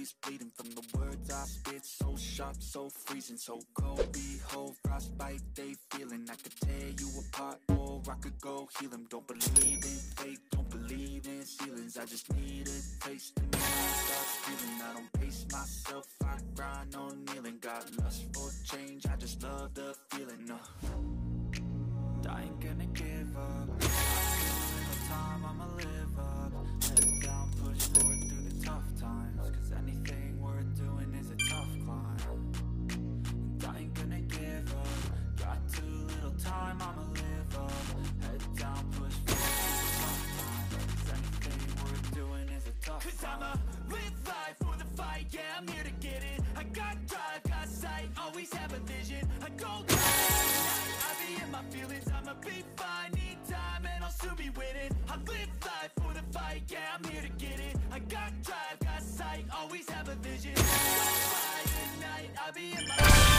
my bleeding From the words I spit, so sharp, so freezing So cold, behold, frostbite they feeling. I could tear you apart or I could go heal them Don't believe in fate, don't believe in ceilings. I just need a taste and my starts feeling. I don't pace myself, I grind on kneeling. Got lust for change, I'ma live life for the fight, yeah, I'm here to get it. I got drive, got sight, always have a vision. I go I be in my feelings. I'ma be fine, need time and I'll soon be winning. I live life for the fight, yeah, I'm here to get it. I got drive, got sight, always have a vision. I at night, I be in my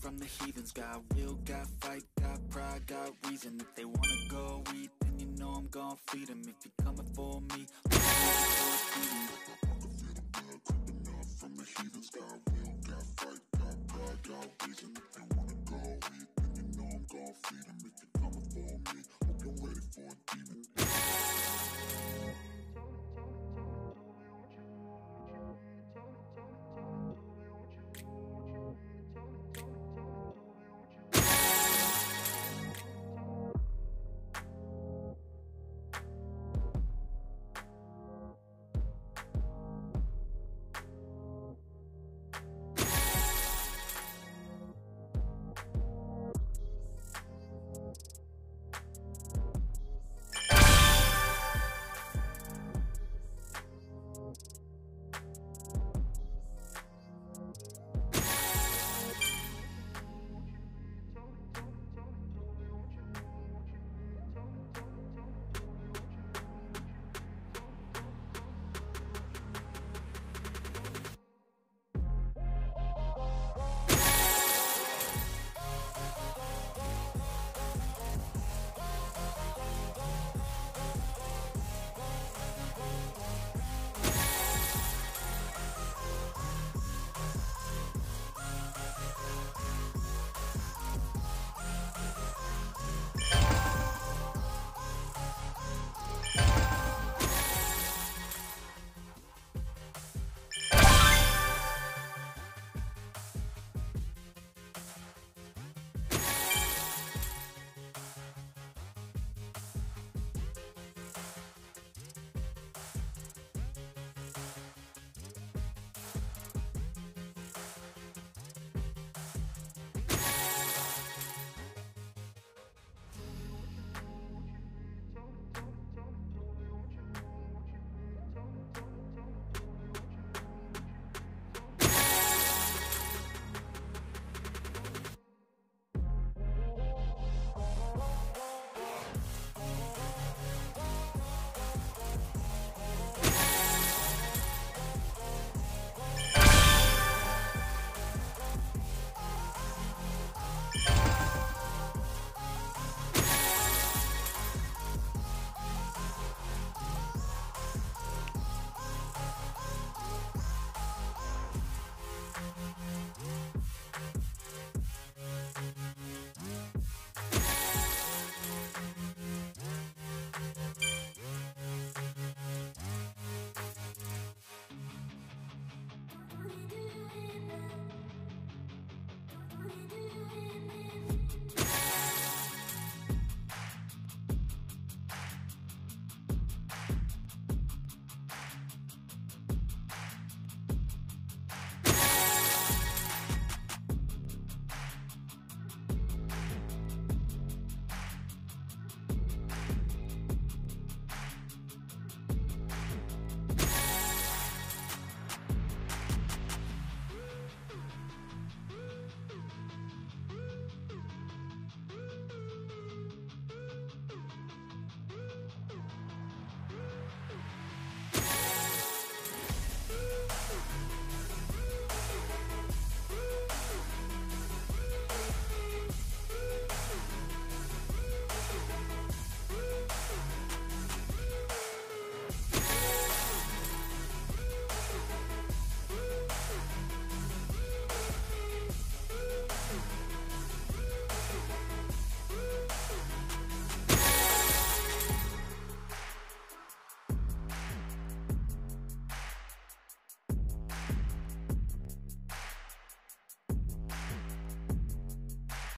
from the heathens. Got will, got fight, got pride, got reason. If they wanna on freedom if you're coming for me. From the heathen got will, got fight, got pride, got reason.